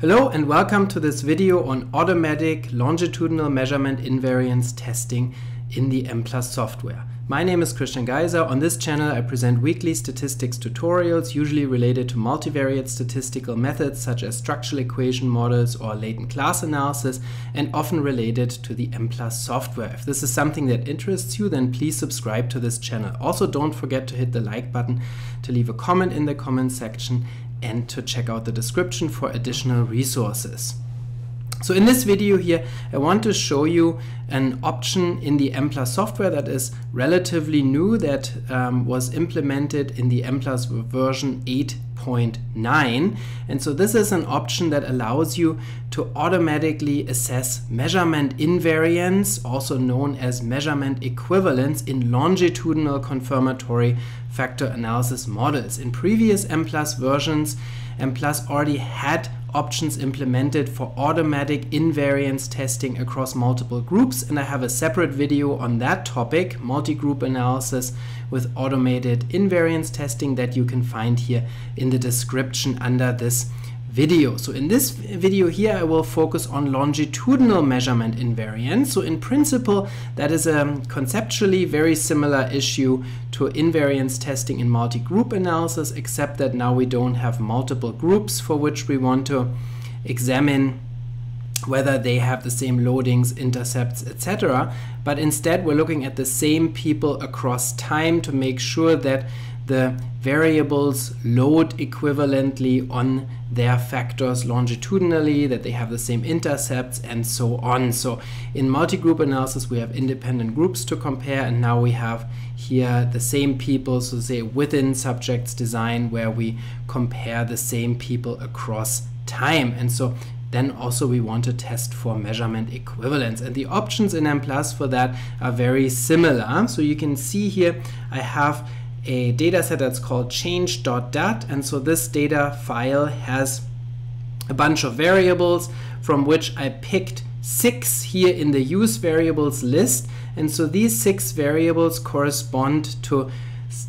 Hello and welcome to this video on automatic longitudinal measurement invariance testing in the MPLUS software. My name is Christian Geiser. On this channel I present weekly statistics tutorials usually related to multivariate statistical methods such as structural equation models or latent class analysis and often related to the MPLUS software. If this is something that interests you then please subscribe to this channel. Also don't forget to hit the like button to leave a comment in the comment section and to check out the description for additional resources. So in this video here, I want to show you an option in the MPLUS software that is relatively new that um, was implemented in the MPLUS version 8.9. And so this is an option that allows you to automatically assess measurement invariance, also known as measurement equivalence in longitudinal confirmatory factor analysis models. In previous MPLUS versions, MPLUS already had options implemented for automatic invariance testing across multiple groups and I have a separate video on that topic, multi-group analysis with automated invariance testing that you can find here in the description under this video. So in this video here, I will focus on longitudinal measurement invariance. So in principle, that is a conceptually very similar issue to invariance testing in multi-group analysis, except that now we don't have multiple groups for which we want to examine whether they have the same loadings, intercepts, etc. But instead, we're looking at the same people across time to make sure that the variables load equivalently on their factors longitudinally, that they have the same intercepts, and so on. So in multi-group analysis, we have independent groups to compare, and now we have here the same people, so say within subjects design, where we compare the same people across time. And so then also we want to test for measurement equivalence. And the options in MPLUS for that are very similar. So you can see here I have a data set that's called change.dat. And so this data file has a bunch of variables from which I picked six here in the use variables list. And so these six variables correspond to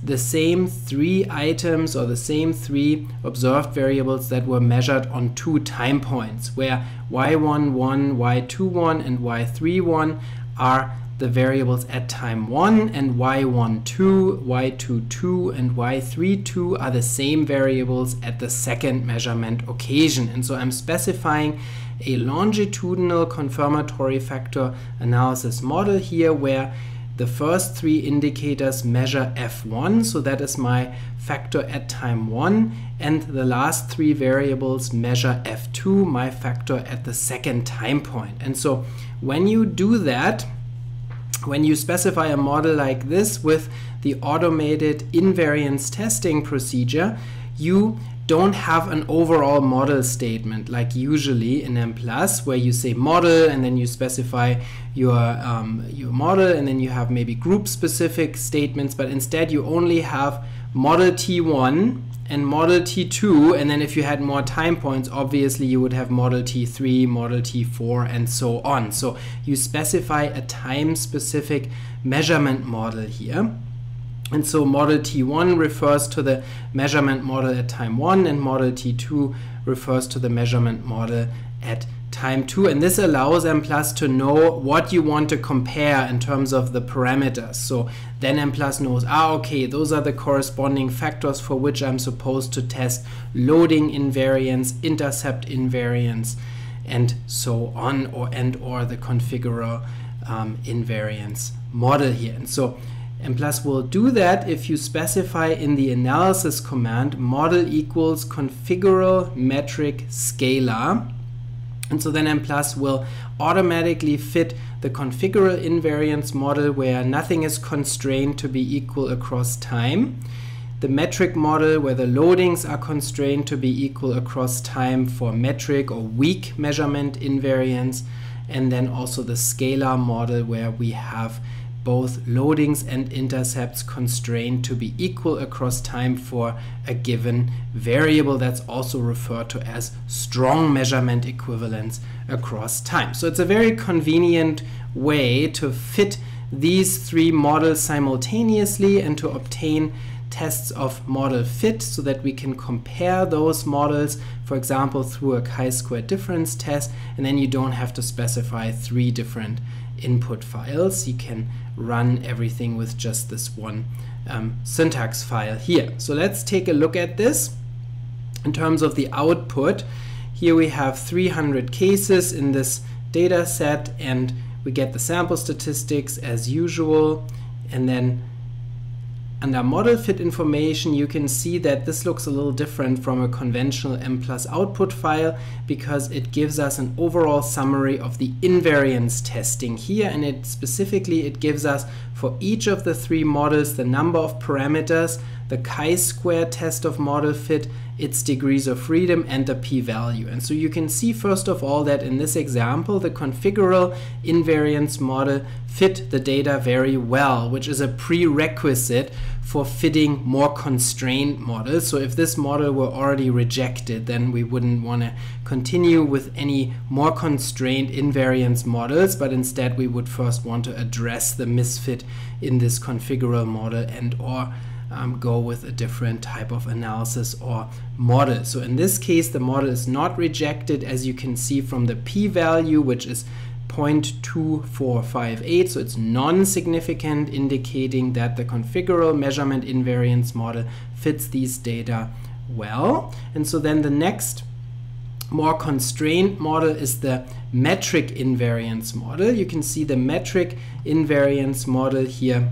the same three items or the same three observed variables that were measured on two time points, where y11, y21, and y31 are the variables at time 1 and y12, y22 and y32 are the same variables at the second measurement occasion. And so I'm specifying a longitudinal confirmatory factor analysis model here where the first three indicators measure f1, so that is my factor at time 1, and the last three variables measure f2, my factor at the second time point. And so when you do that, when you specify a model like this with the automated invariance testing procedure, you don't have an overall model statement like usually in Mplus, where you say model and then you specify your, um, your model and then you have maybe group specific statements, but instead you only have model T1 and model T2 and then if you had more time points obviously you would have model T3 model T4 and so on. So you specify a time specific measurement model here. And so model T1 refers to the measurement model at time 1 and model T2 refers to the measurement model at time 2 and this allows MPLUS to know what you want to compare in terms of the parameters. So then MPLUS knows ah okay those are the corresponding factors for which I'm supposed to test loading invariance intercept invariance and so on or and or the configural um, invariance model here. And so MPLUS will do that if you specify in the analysis command model equals configural metric scalar and so then MPLUS will automatically fit the configural invariance model where nothing is constrained to be equal across time. The metric model where the loadings are constrained to be equal across time for metric or weak measurement invariance. And then also the scalar model where we have both loadings and intercepts constrained to be equal across time for a given variable that's also referred to as strong measurement equivalence across time. So it's a very convenient way to fit these three models simultaneously and to obtain tests of model fit so that we can compare those models, for example, through a chi-square difference test, and then you don't have to specify three different input files. You can run everything with just this one um, syntax file here. So let's take a look at this. In terms of the output, here we have 300 cases in this data set and we get the sample statistics as usual and then under model fit information, you can see that this looks a little different from a conventional M plus output file because it gives us an overall summary of the invariance testing here and it specifically it gives us for each of the three models the number of parameters, the chi-square test of model fit, its degrees of freedom and the p-value. And so you can see first of all that in this example the configural invariance model fit the data very well, which is a prerequisite for fitting more constrained models. So if this model were already rejected, then we wouldn't want to continue with any more constrained invariance models, but instead we would first want to address the misfit in this configural model and or um, go with a different type of analysis or model. So in this case, the model is not rejected as you can see from the p-value, which is 0.2458, so it's non-significant, indicating that the configural measurement invariance model fits these data well. And so then the next more constrained model is the metric invariance model. You can see the metric invariance model here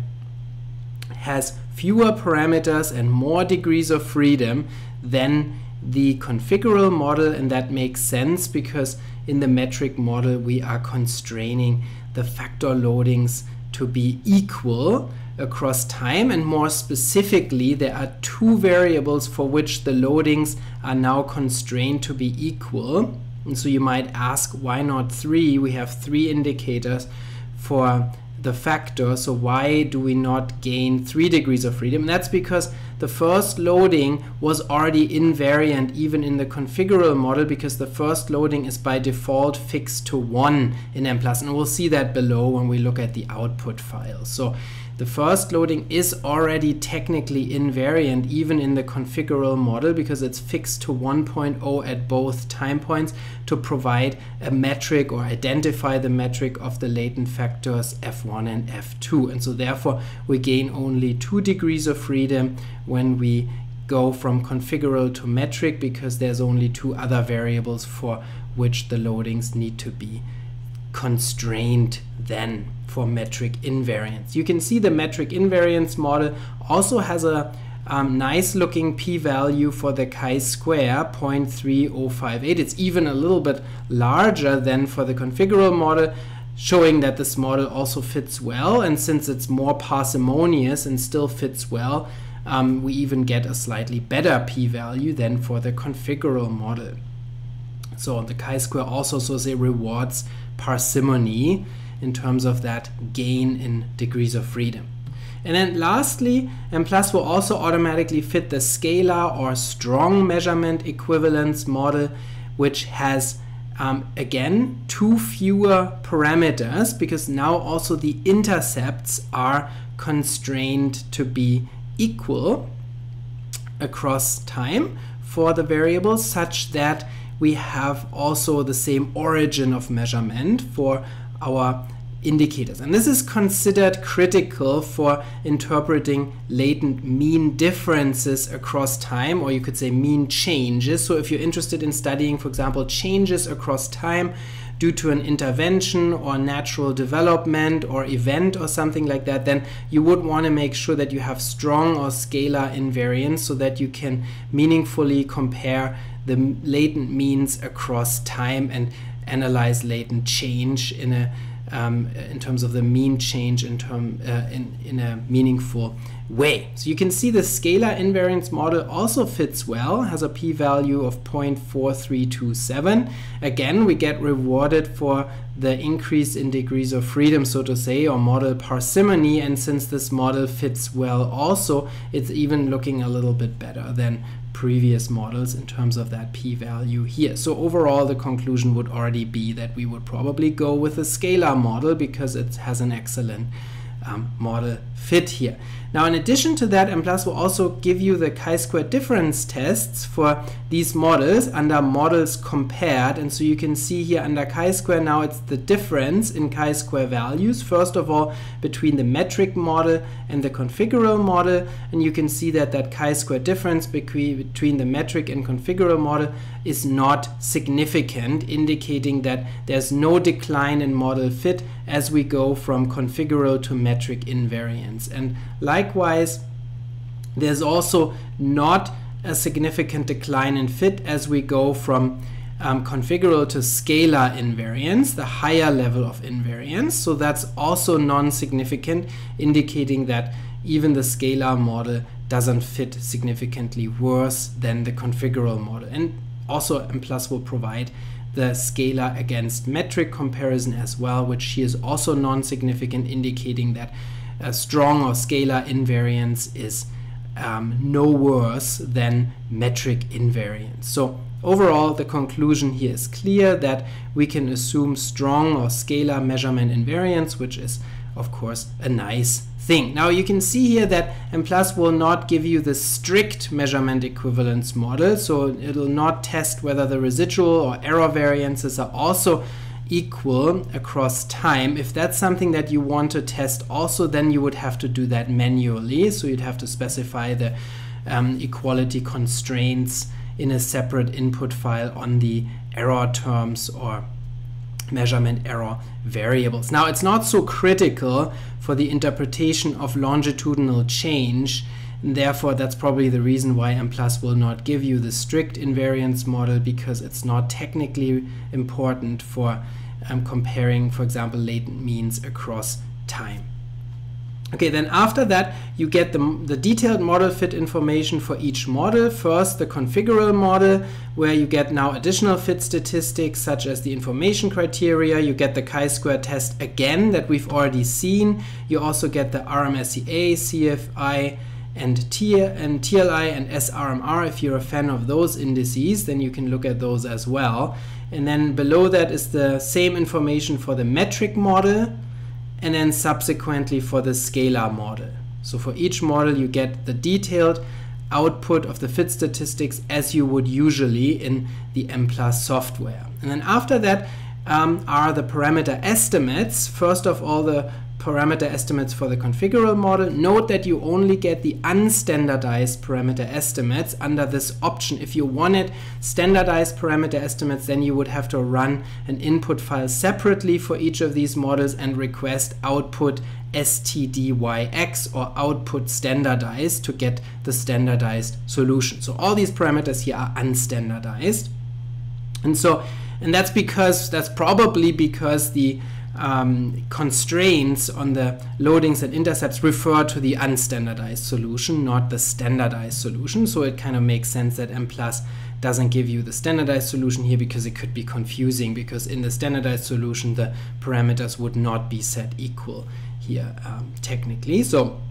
has fewer parameters and more degrees of freedom than the configural model and that makes sense because in the metric model we are constraining the factor loadings to be equal across time. And more specifically there are two variables for which the loadings are now constrained to be equal. And so you might ask why not three? We have three indicators for the factor. So why do we not gain three degrees of freedom? And that's because the first loading was already invariant even in the configural model because the first loading is by default fixed to 1 in Mplus, and we'll see that below when we look at the output file. So the first loading is already technically invariant even in the configural model because it's fixed to 1.0 at both time points to provide a metric or identify the metric of the latent factors f1 and f2. And so therefore we gain only 2 degrees of freedom when we go from configural to metric because there's only two other variables for which the loadings need to be constrained then for metric invariance. You can see the metric invariance model also has a um, nice looking p-value for the chi-square 0.3058. It's even a little bit larger than for the configural model showing that this model also fits well and since it's more parsimonious and still fits well um, we even get a slightly better p-value than for the configural model. So the chi-square also so say rewards parsimony in terms of that gain in degrees of freedom. And then lastly, M plus will also automatically fit the scalar or strong measurement equivalence model, which has um, again two fewer parameters because now also the intercepts are constrained to be equal across time for the variables such that we have also the same origin of measurement for our indicators. And this is considered critical for interpreting latent mean differences across time, or you could say mean changes. So if you're interested in studying, for example, changes across time, due to an intervention or natural development or event or something like that, then you would want to make sure that you have strong or scalar invariance so that you can meaningfully compare the latent means across time and analyze latent change in a um, in terms of the mean change in term uh, in, in a meaningful way. So you can see the scalar invariance model also fits well, has a p-value of 0.4327. Again, we get rewarded for the increase in degrees of freedom, so to say, or model parsimony. And since this model fits well also, it's even looking a little bit better than previous models in terms of that p-value here. So overall, the conclusion would already be that we would probably go with a scalar model because it has an excellent um, model fit here. Now, in addition to that, MPLUS will also give you the chi-square difference tests for these models under models compared. And so you can see here under chi-square now it's the difference in chi-square values. First of all, between the metric model and the configural model. And you can see that that chi-square difference between, the metric and configural model is not significant, indicating that there's no decline in model fit as we go from configural to metric invariance. And likewise, there's also not a significant decline in fit as we go from um, configural to scalar invariance, the higher level of invariance. So that's also non-significant, indicating that even the scalar model doesn't fit significantly worse than the configural model. And also MPLUS will provide the scalar against metric comparison as well, which here is also non-significant, indicating that a strong or scalar invariance is um, no worse than metric invariance. So overall, the conclusion here is clear that we can assume strong or scalar measurement invariance, which is of course a nice thing. Now you can see here that MPLUS will not give you the strict measurement equivalence model, so it'll not test whether the residual or error variances are also equal across time. If that's something that you want to test also, then you would have to do that manually. So you'd have to specify the um, equality constraints in a separate input file on the error terms or measurement error variables. Now, it's not so critical for the interpretation of longitudinal change. And therefore, that's probably the reason why MPLUS will not give you the strict invariance model because it's not technically important for um, comparing, for example, latent means across time. Okay, then after that, you get the, the detailed model fit information for each model. First, the configural model, where you get now additional fit statistics, such as the information criteria. You get the chi-square test again that we've already seen. You also get the RMSEA, CFI, and, T and TLI and SRMR. If you're a fan of those indices, then you can look at those as well. And then below that is the same information for the metric model and then subsequently for the scalar model. So for each model you get the detailed output of the fit statistics as you would usually in the MPLUS software. And then after that um, are the parameter estimates. First of all, the parameter estimates for the configural model. Note that you only get the unstandardized parameter estimates under this option. If you wanted standardized parameter estimates, then you would have to run an input file separately for each of these models and request output stdyx or output standardized to get the standardized solution. So all these parameters here are unstandardized. And so, and that's because, that's probably because the um, constraints on the loadings and intercepts refer to the unstandardized solution, not the standardized solution. So it kind of makes sense that MPLUS doesn't give you the standardized solution here because it could be confusing because in the standardized solution the parameters would not be set equal here um, technically. So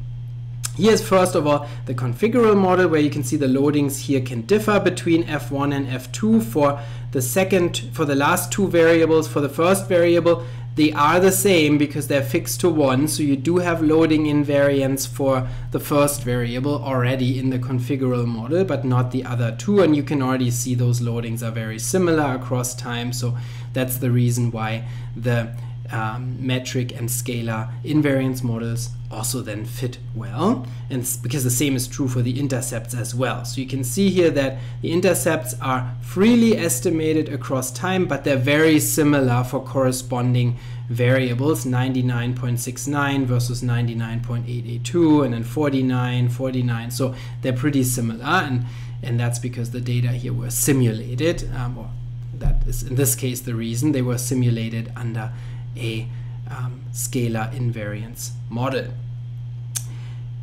Here's first of all the configural model where you can see the loadings here can differ between F1 and F2 for the second, for the last two variables. For the first variable, they are the same because they're fixed to one. So you do have loading invariance for the first variable already in the configural model, but not the other two. And you can already see those loadings are very similar across time. So that's the reason why the um, metric and scalar invariance models also then fit well. And because the same is true for the intercepts as well. So you can see here that the intercepts are freely estimated across time but they're very similar for corresponding variables. 99.69 versus 99.882 and then 49 49 so they're pretty similar and and that's because the data here were simulated um, or that is in this case the reason they were simulated under a um, scalar invariance model.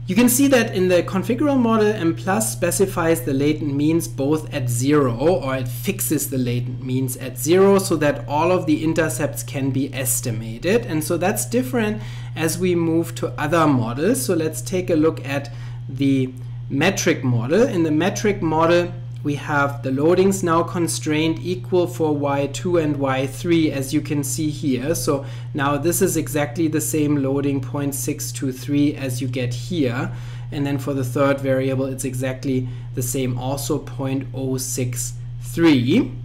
You can see that in the configural model, M plus specifies the latent means both at zero, or it fixes the latent means at zero so that all of the intercepts can be estimated. And so that's different as we move to other models. So let's take a look at the metric model. In the metric model, we have the loadings now constrained equal for y2 and y3 as you can see here. So now this is exactly the same loading 0.623 as you get here. And then for the third variable, it's exactly the same also 0.063.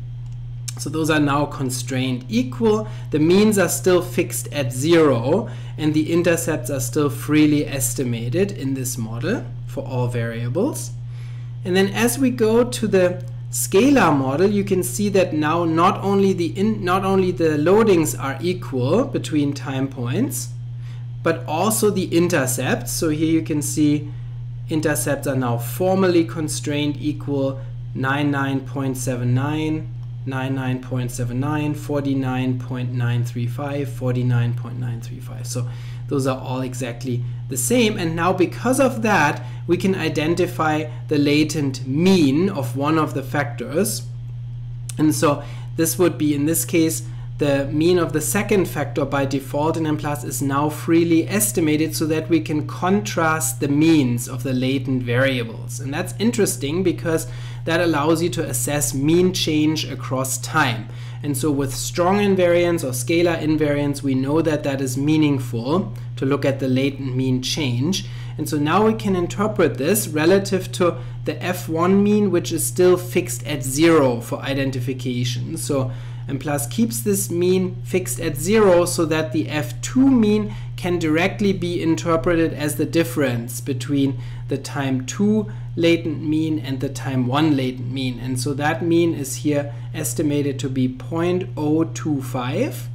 So those are now constrained equal. The means are still fixed at zero and the intercepts are still freely estimated in this model for all variables. And then as we go to the scalar model, you can see that now not only the in, not only the loadings are equal between time points, but also the intercepts. So here you can see intercepts are now formally constrained equal 99.79, 99.79, 49.935, 49.935. So those are all exactly the same. And now because of that, we can identify the latent mean of one of the factors. And so this would be, in this case, the mean of the second factor by default in MPLUS is now freely estimated so that we can contrast the means of the latent variables. And that's interesting because that allows you to assess mean change across time. And so with strong invariance or scalar invariance, we know that that is meaningful to look at the latent mean change. And so now we can interpret this relative to the F1 mean, which is still fixed at zero for identification. So MPLUS keeps this mean fixed at zero so that the F2 mean can directly be interpreted as the difference between the time 2 latent mean and the time 1 latent mean. And so that mean is here estimated to be 0.025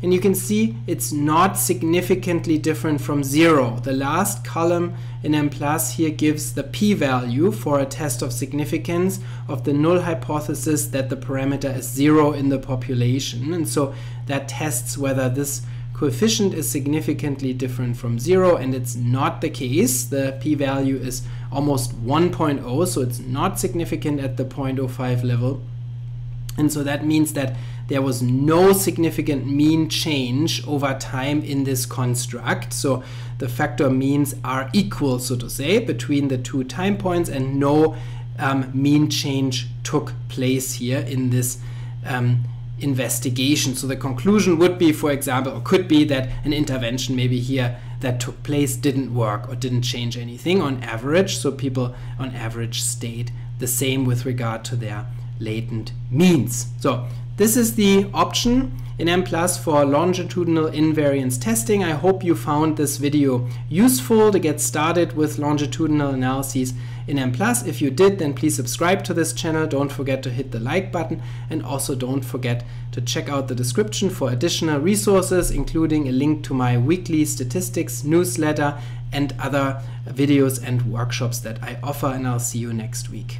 and you can see it's not significantly different from zero. The last column in M plus here gives the p-value for a test of significance of the null hypothesis that the parameter is zero in the population. And so that tests whether this coefficient is significantly different from zero and it's not the case. The p-value is almost 1.0 so it's not significant at the 0.05 level. And so that means that there was no significant mean change over time in this construct. So the factor means are equal, so to say, between the two time points and no um, mean change took place here in this um, investigation. So the conclusion would be, for example, or could be that an intervention maybe here that took place didn't work or didn't change anything on average. So people on average stayed the same with regard to their latent means. So this is the option in M Plus for longitudinal invariance testing. I hope you found this video useful to get started with longitudinal analyses in M Plus. If you did, then please subscribe to this channel. Don't forget to hit the like button and also don't forget to check out the description for additional resources, including a link to my weekly statistics newsletter and other videos and workshops that I offer. And I'll see you next week.